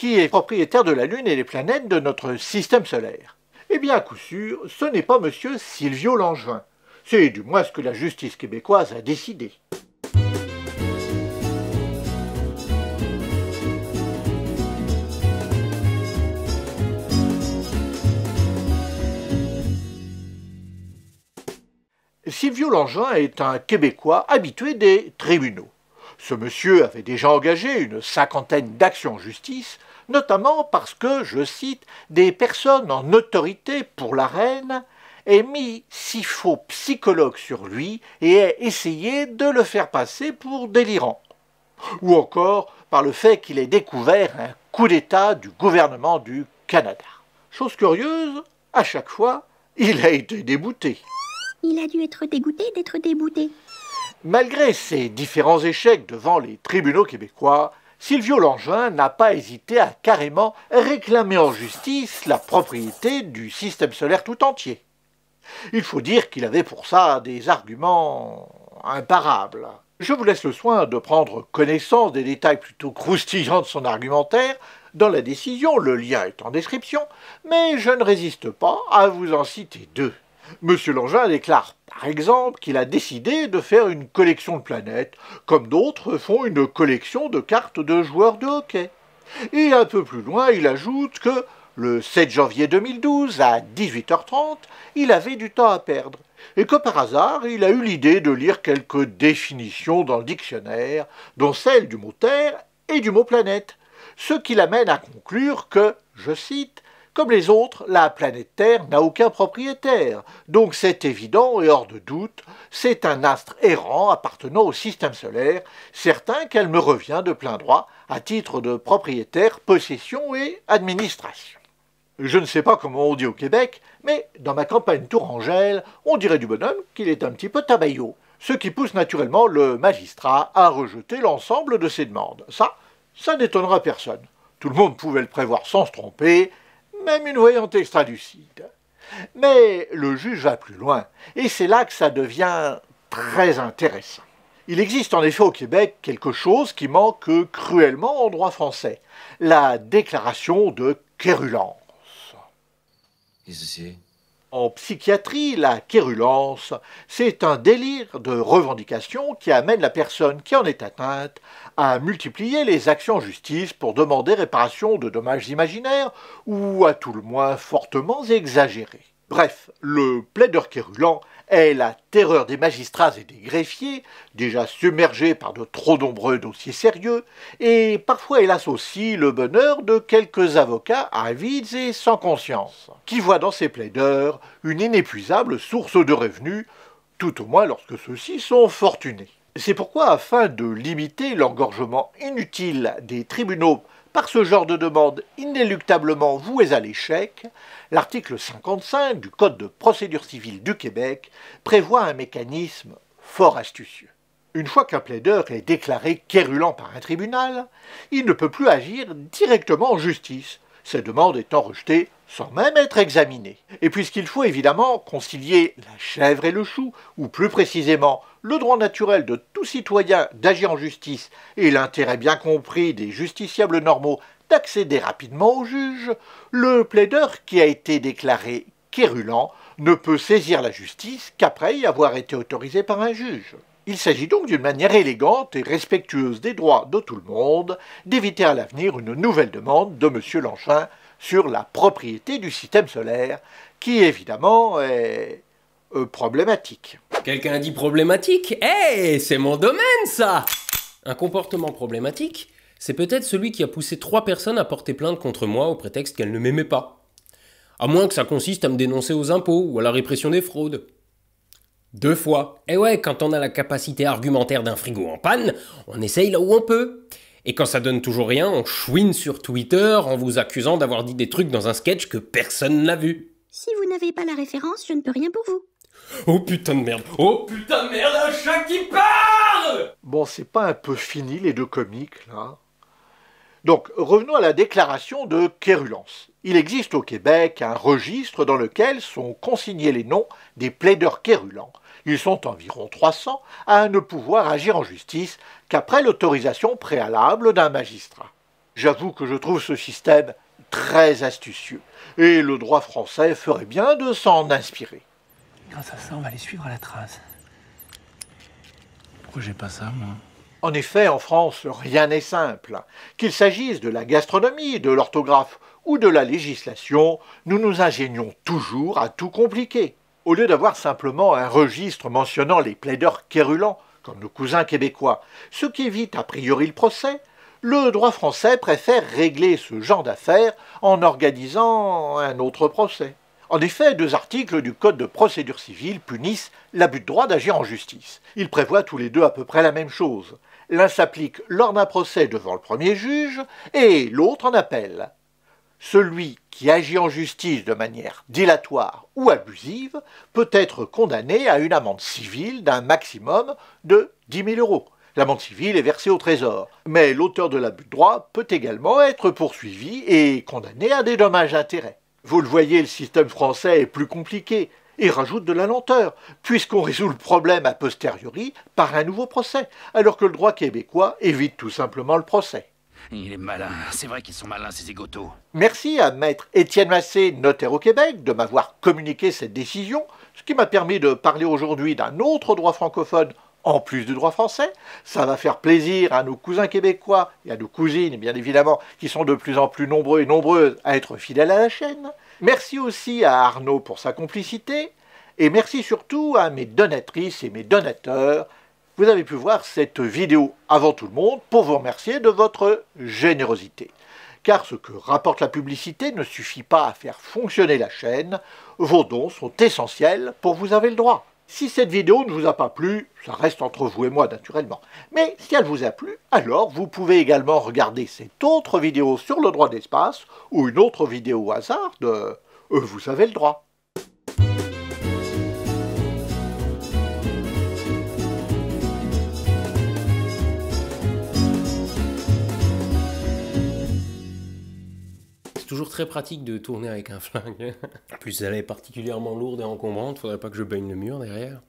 qui est propriétaire de la Lune et des planètes de notre système solaire Eh bien, à coup sûr, ce n'est pas M. Silvio Langevin. C'est du moins ce que la justice québécoise a décidé. Silvio Langevin est un Québécois habitué des tribunaux. Ce monsieur avait déjà engagé une cinquantaine d'actions en justice, notamment parce que, je cite, des personnes en autorité pour la reine aient mis six faux psychologues sur lui et aient essayé de le faire passer pour délirant. Ou encore par le fait qu'il ait découvert un coup d'État du gouvernement du Canada. Chose curieuse, à chaque fois, il a été débouté. Il a dû être dégoûté d'être débouté. Malgré ses différents échecs devant les tribunaux québécois, Silvio Langevin n'a pas hésité à carrément réclamer en justice la propriété du système solaire tout entier. Il faut dire qu'il avait pour ça des arguments imparables. Je vous laisse le soin de prendre connaissance des détails plutôt croustillants de son argumentaire dans la décision, le lien est en description, mais je ne résiste pas à vous en citer deux. Monsieur Langevin déclare par exemple qu'il a décidé de faire une collection de planètes, comme d'autres font une collection de cartes de joueurs de hockey. Et un peu plus loin, il ajoute que le 7 janvier 2012, à 18h30, il avait du temps à perdre, et que par hasard, il a eu l'idée de lire quelques définitions dans le dictionnaire, dont celle du mot Terre et du mot planète, ce qui l'amène à conclure que, je cite, comme les autres, la planète Terre n'a aucun propriétaire, donc c'est évident et hors de doute, c'est un astre errant appartenant au système solaire, certain qu'elle me revient de plein droit à titre de propriétaire, possession et administration. Je ne sais pas comment on dit au Québec, mais dans ma campagne Tourangelle, on dirait du bonhomme qu'il est un petit peu tabaillot, ce qui pousse naturellement le magistrat à rejeter l'ensemble de ses demandes. Ça, ça n'étonnera personne. Tout le monde pouvait le prévoir sans se tromper, même une voyante extralucide. Mais le juge va plus loin, et c'est là que ça devient très intéressant. Il existe en effet au Québec quelque chose qui manque cruellement en droit français, la déclaration de quérulence. En psychiatrie, la quérulence, c'est un délire de revendication qui amène la personne qui en est atteinte à multiplier les actions en justice pour demander réparation de dommages imaginaires ou à tout le moins fortement exagérés. Bref, le plaideur quérulant est la terreur des magistrats et des greffiers, déjà submergés par de trop nombreux dossiers sérieux, et parfois hélas aussi le bonheur de quelques avocats avides et sans conscience, qui voient dans ces plaideurs une inépuisable source de revenus, tout au moins lorsque ceux-ci sont fortunés. C'est pourquoi, afin de limiter l'engorgement inutile des tribunaux par ce genre de demande inéluctablement vouées à l'échec, l'article 55 du Code de procédure civile du Québec prévoit un mécanisme fort astucieux. Une fois qu'un plaideur est déclaré quérulant par un tribunal, il ne peut plus agir directement en justice, ses demandes étant rejetées sans même être examinées. Et puisqu'il faut évidemment concilier la chèvre et le chou, ou plus précisément le droit naturel de tout citoyen d'agir en justice et l'intérêt bien compris des justiciables normaux d'accéder rapidement au juge, le plaideur qui a été déclaré quérulant ne peut saisir la justice qu'après y avoir été autorisé par un juge. Il s'agit donc d'une manière élégante et respectueuse des droits de tout le monde d'éviter à l'avenir une nouvelle demande de M. Langevin sur la propriété du système solaire, qui évidemment est euh, problématique. Quelqu'un dit problématique? Eh, c'est mon domaine ça Un comportement problématique, c'est peut-être celui qui a poussé trois personnes à porter plainte contre moi au prétexte qu'elles ne m'aimaient pas. À moins que ça consiste à me dénoncer aux impôts ou à la répression des fraudes. Deux fois. Et ouais, quand on a la capacité argumentaire d'un frigo en panne, on essaye là où on peut. Et quand ça donne toujours rien, on chouine sur Twitter en vous accusant d'avoir dit des trucs dans un sketch que personne n'a vu. Si vous n'avez pas la référence, je ne peux rien pour vous. Oh putain de merde Oh putain de merde, un chat qui parle Bon, c'est pas un peu fini les deux comiques, là? Donc, revenons à la déclaration de quérulence. Il existe au Québec un registre dans lequel sont consignés les noms des plaideurs quérulents ils sont environ 300 à ne pouvoir agir en justice qu'après l'autorisation préalable d'un magistrat. J'avoue que je trouve ce système très astucieux, et le droit français ferait bien de s'en inspirer. Grâce à ça, on va les suivre la trace. Pourquoi j'ai pas ça, moi? En effet, en France, rien n'est simple. Qu'il s'agisse de la gastronomie, de l'orthographe ou de la législation, nous nous ingénions toujours à tout compliquer. Au lieu d'avoir simplement un registre mentionnant les plaideurs quérulents, comme nos cousins québécois, ce qui évite a priori le procès, le droit français préfère régler ce genre d'affaires en organisant un autre procès. En effet, deux articles du Code de procédure civile punissent l'abus de droit d'agir en justice. Ils prévoient tous les deux à peu près la même chose. L'un s'applique lors d'un procès devant le premier juge et l'autre en appel. Celui qui agit en justice de manière dilatoire ou abusive peut être condamné à une amende civile d'un maximum de 10 000 euros. L'amende civile est versée au Trésor, mais l'auteur de l'abus de droit peut également être poursuivi et condamné à des dommages-intérêts. Vous le voyez, le système français est plus compliqué et rajoute de la lenteur, puisqu'on résout le problème a posteriori par un nouveau procès, alors que le droit québécois évite tout simplement le procès. Il est malin, c'est vrai qu'ils sont malins ces égotos. Merci à maître Étienne Massé, notaire au Québec, de m'avoir communiqué cette décision, ce qui m'a permis de parler aujourd'hui d'un autre droit francophone en plus du droit français. Ça va faire plaisir à nos cousins québécois et à nos cousines, bien évidemment, qui sont de plus en plus nombreux et nombreuses à être fidèles à la chaîne. Merci aussi à Arnaud pour sa complicité. Et merci surtout à mes donatrices et mes donateurs. Vous avez pu voir cette vidéo avant tout le monde pour vous remercier de votre générosité. Car ce que rapporte la publicité ne suffit pas à faire fonctionner la chaîne. Vos dons sont essentiels pour vous avez le droit. Si cette vidéo ne vous a pas plu, ça reste entre vous et moi naturellement. Mais si elle vous a plu, alors vous pouvez également regarder cette autre vidéo sur le droit d'espace ou une autre vidéo au hasard de euh, Vous avez le droit. Toujours très pratique de tourner avec un flingue. En plus, elle est particulièrement lourde et encombrante, faudrait pas que je baigne le mur derrière.